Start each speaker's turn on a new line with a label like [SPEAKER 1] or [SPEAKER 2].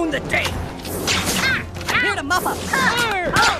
[SPEAKER 1] Own the day!
[SPEAKER 2] Here to mop up. Ah! Ah!